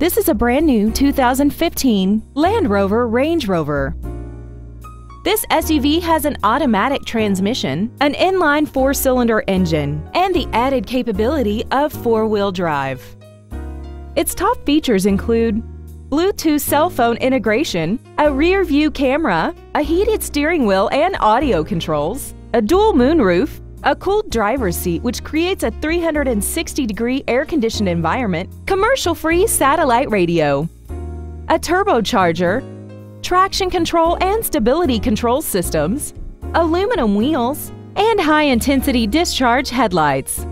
This is a brand new 2015 Land Rover Range Rover. This SUV has an automatic transmission, an inline four-cylinder engine, and the added capability of four-wheel drive. Its top features include Bluetooth cell phone integration, a rear view camera, a heated steering wheel and audio controls, a dual moonroof, a cooled driver's seat which creates a 360 degree air conditioned environment, commercial free satellite radio, a turbocharger, traction control and stability control systems, aluminum wheels, and high intensity discharge headlights.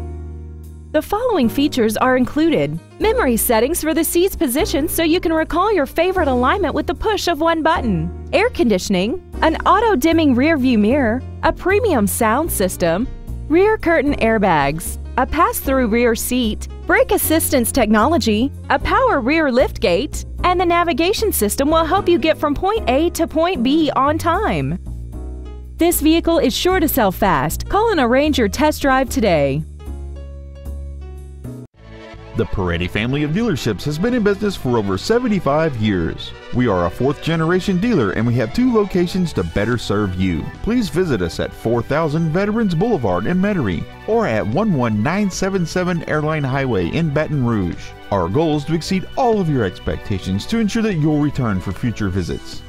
The following features are included. Memory settings for the seat's position so you can recall your favorite alignment with the push of one button, air conditioning, an auto dimming rear view mirror, a premium sound system, rear curtain airbags, a pass-through rear seat, brake assistance technology, a power rear liftgate, and the navigation system will help you get from point A to point B on time. This vehicle is sure to sell fast. Call and arrange your test drive today. The Paretti family of dealerships has been in business for over 75 years. We are a fourth generation dealer and we have two locations to better serve you. Please visit us at 4000 Veterans Boulevard in Metairie or at 11977 Airline Highway in Baton Rouge. Our goal is to exceed all of your expectations to ensure that you'll return for future visits.